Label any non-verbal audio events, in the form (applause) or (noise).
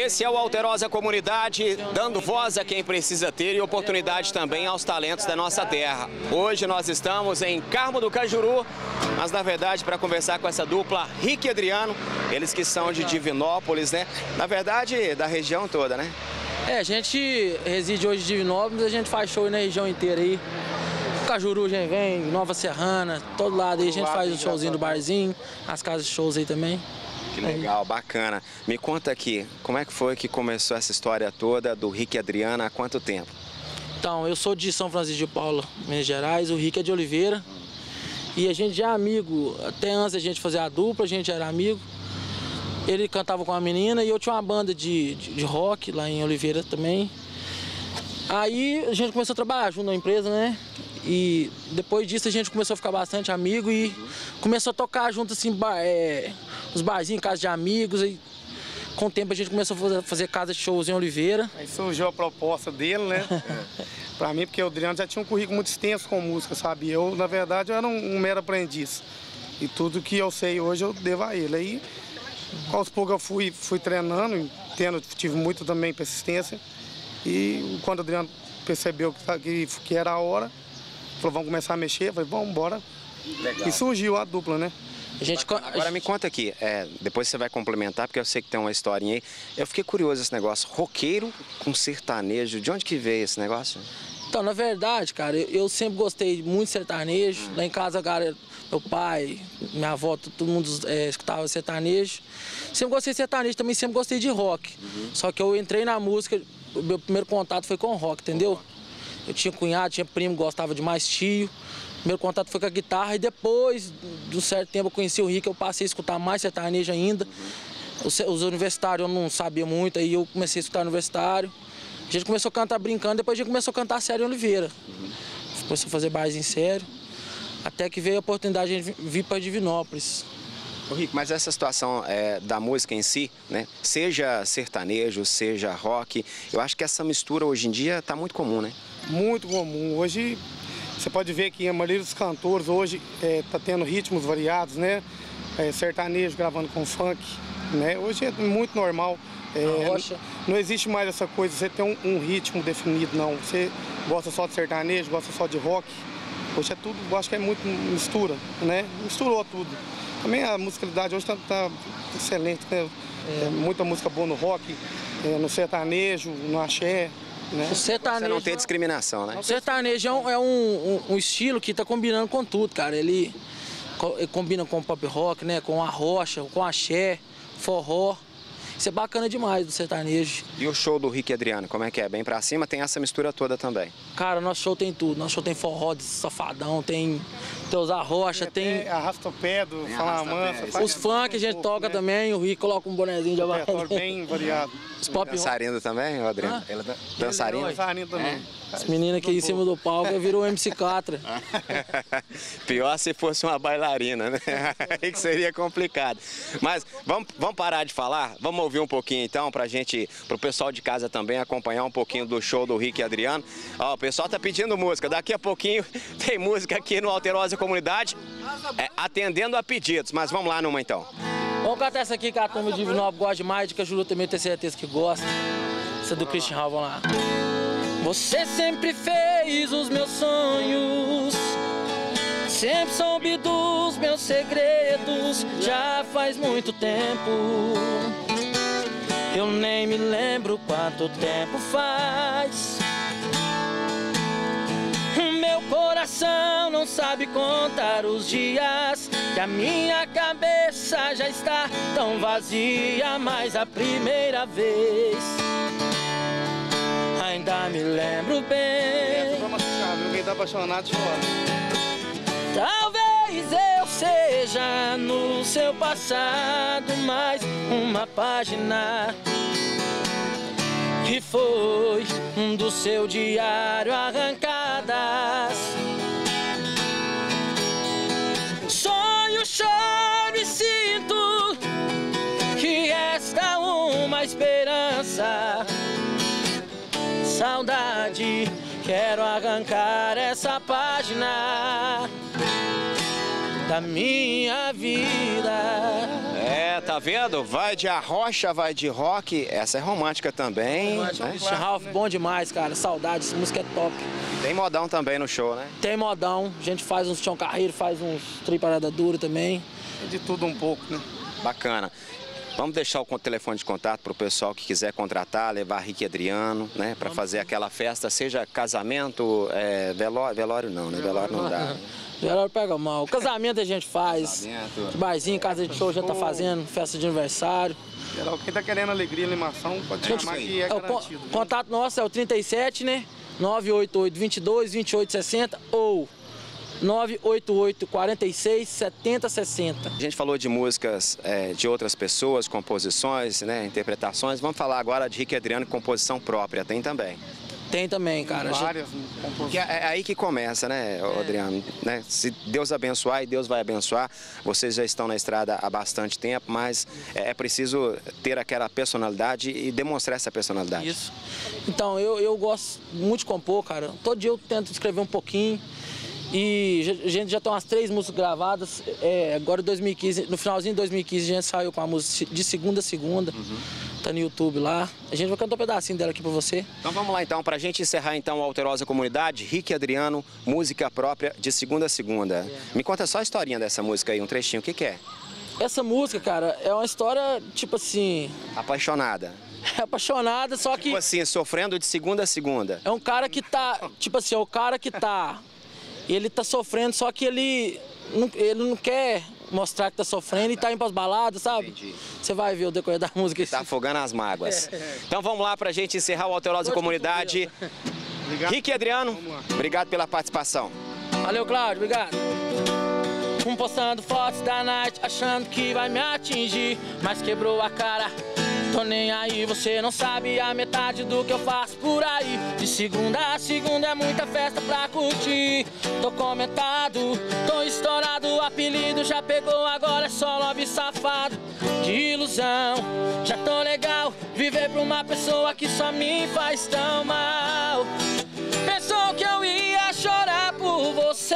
Esse é o Alterosa Comunidade, dando voz a quem precisa ter e oportunidade também aos talentos da nossa terra. Hoje nós estamos em Carmo do Cajuru, mas na verdade para conversar com essa dupla Rick e Adriano, eles que são de Divinópolis, né? Na verdade, da região toda, né? É, a gente reside hoje em Divinópolis, a gente faz show na região inteira aí. Cajuru gente vem, Nova Serrana, todo lado aí a gente faz um showzinho do barzinho, as casas de shows aí também. Que legal, bacana. Me conta aqui, como é que foi que começou essa história toda do Rick e Adriana há quanto tempo? Então, eu sou de São Francisco de Paula, Minas Gerais, o Rick é de Oliveira. E a gente já é amigo, até antes da gente fazer a dupla, a gente era amigo. Ele cantava com uma menina e eu tinha uma banda de, de, de rock lá em Oliveira também. Aí a gente começou a trabalhar junto na empresa, né? E depois disso a gente começou a ficar bastante amigo e começou a tocar junto assim, é, os barzinhos, casa de amigos. E com o tempo a gente começou a fazer, casa de shows em Oliveira. Aí surgiu a proposta dele, né? (laughs) pra mim, porque o Adriano já tinha um currículo muito extenso com música, sabe? Eu, na verdade, eu era um, um mero aprendiz. E tudo que eu sei hoje eu devo a ele. Aí, aos poucos eu fui, fui treinando, tendo, tive muito também persistência. E quando o Adriano percebeu que, que era a hora, falou, vamos começar a mexer, eu falei, vamos embora. E surgiu a dupla, né? A gente, Agora me conta aqui, é, depois você vai complementar, porque eu sei que tem uma historinha aí. Eu fiquei curioso esse negócio, roqueiro com sertanejo, de onde que veio esse negócio? Então, na verdade, cara, eu, sempre gostei muito de sertanejo. Lá em casa, cara, meu pai, minha avó, todo mundo é, escutava sertanejo. Sempre gostei de sertanejo, também sempre gostei de rock. Só que eu entrei na música, o meu primeiro contato foi com rock, entendeu? Eu tinha cunhado, tinha primo, gostava de mais tio. Primeiro contato foi com a guitarra e depois de um certo tempo eu conheci o Rick, eu passei a escutar mais sertanejo ainda. Os, os universitários eu não sabia muito, aí eu comecei a escutar universitário. A gente começou a cantar brincando, depois a gente começou a cantar sério em Oliveira. Começou a fazer barzinho sério. Até que veio a oportunidade de a gente vir para Divinópolis. Ô, Rick, mas essa situação é, da música em si, né? Seja sertanejo, seja rock, eu acho que essa mistura hoje em dia está muito comum, né? Muito comum. Hoje você pode ver que a maioria dos cantores hoje está tendo ritmos variados, né? É, sertanejo gravando com funk, né? Hoje é muito normal. É, rocha. não existe mais essa coisa, você tem um, um ritmo definido, não. Você gosta só de sertanejo, gosta só de rock. Hoje é tudo, eu acho que é muito mistura, né? Misturou tudo. Também a musicalidade hoje está excelente, né? É, muita música boa no rock, é, no sertanejo, no axé, né? O Você sertanejo, não tem discriminação, né? o sertanejo é um, é um- um- estilo que está combinando com tudo, cara. Ele, ele combina com pop rock, né? Com a rocha, com axé, forró. Isso é bacana demais do sertanejo. E o show do Rick e Adriano, como é que é? Bem pra cima, tem essa mistura toda também. Cara, nosso show tem tudo. Nosso show tem forró de safadão, tem, tem os arrocha, tem É, arrasta o pé do Fala arrasta Mansa. pé, faz os funk, a gente um toca né? também. O Rick coloca um bonezinho de abaixo. bem (laughs) variado. Os pop rock. Dançarino também, Adriano? Ah. Ela dan- dançarino? Dançarino também. Os meninos aqui em cima do palco virou MC Catra. (laughs) Pior se fosse uma bailarina, né? (laughs) Aí que seria complicado. Mas vamos, vamos parar de falar? Vamos ouvir um pouquinho então, pra gente, pro pessoal de casa também acompanhar um pouquinho do show do Rick e Adriano. Ó, o pessoal tá pedindo música. Daqui a pouquinho (laughs) tem música aqui no Alterosa Comunidade, é, atendendo a pedidos. Mas vamos lá numa então. Vamos cantar essa aqui que a turma de Divinópolis gosta demais, de que a Julu também tem certeza que gosta. Essa é do Christian Hall, vamos lá. Você sempre fez os meus sonhos, sempre soube dos meus segredos, já faz muito tempo. Eu nem me lembro quanto tempo faz. Meu coração não sabe contar os dias que a minha cabeça já está tão vazia, mas a primeira vez ainda me lembro bem. Quem tá apaixonado chora. Seja no seu passado mais uma página que foi do seu diário arrancadas. Sonho, choro e sinto que esta uma esperança. Saudade, quero arrancar essa página da minha vida. É, tá vendo? Vai de arrocha, vai de rock. Essa é romântica também. Né? Christian Ralph, bom demais, cara. Saudade, essa música é top. Tem modão também no show, né? Tem modão, a gente faz uns chão carreiro, faz uns triparada dura também. De tudo um pouco, né? Bacana. Vamos deixar o telefone de contato para o pessoal que quiser contratar, levar Rick Adriano, né? Para fazer aquela festa, seja casamento, é, velório, velório não, né? Velório não dá. (laughs) Velório pega mal. Casamento a gente faz. Casamento. Barzinho, casa de show já tá fazendo, festa de aniversário. Geral, quem tá querendo alegria e animação, pode chamar que é É, o garantido. viu? contato nosso é o 37, né? 988 22 28 60 ou 988 46 70 60. A gente falou de músicas é, de outras pessoas, composições, né? Interpretações. Vamos falar agora de Rick Adriano, composição própria. Tem também. Tem também, cara. Várias composições. Que é, é aí que começa, né, ô, Adriano? Né? Se Deus abençoar e Deus vai abençoar, vocês já estão na estrada há bastante tempo, mas é, é preciso ter aquela personalidade e demonstrar essa personalidade. Isso. Então, eu, eu gosto muito de compor, cara. Todo dia eu tento escrever um pouquinho. E a gente já tem umas três músicas gravadas. É, agora em 2015, no finalzinho de 2015, a gente saiu com a música de segunda a segunda. Tá no YouTube lá. A gente vai cantar um pedacinho dela aqui pra você. Então vamos lá então, pra gente encerrar então a Alterosa Comunidade, Rick Adriano, música própria de segunda a segunda. Me conta só a historinha dessa música aí, um trechinho, o que, que é? Essa música, cara, é uma história, tipo assim, Apaixonada. (laughs) apaixonada, só que Tipo assim, sofrendo de segunda a segunda. é um cara que tá, tipo assim, é o cara que tá, ele tá sofrendo, só que ele não, ele não quer mostrar que tá sofrendo e tá indo pras baladas, sabe? Entendi. Você vai ver o decorrer da música. Tá afogando as mágoas. (laughs) Então vamos lá pra gente encerrar o Alterosa Comunidade. (laughs) Obrigado. Rick Adriano, Vamos lá. obrigado pela participação. Valeu, Cláudio, obrigado. Um postando fotos da night, achando que vai me atingir, mas quebrou a cara. Tô nem aí, você não sabe a metade do que eu faço por aí. De segunda a segunda é muita festa pra curtir. Tô comentado, tô estourado, o apelido já pegou, agora é só love safado. De ilusão, já tô legal. Viver pra uma pessoa que só me faz tão mal. Pensou que eu ia chorar por você.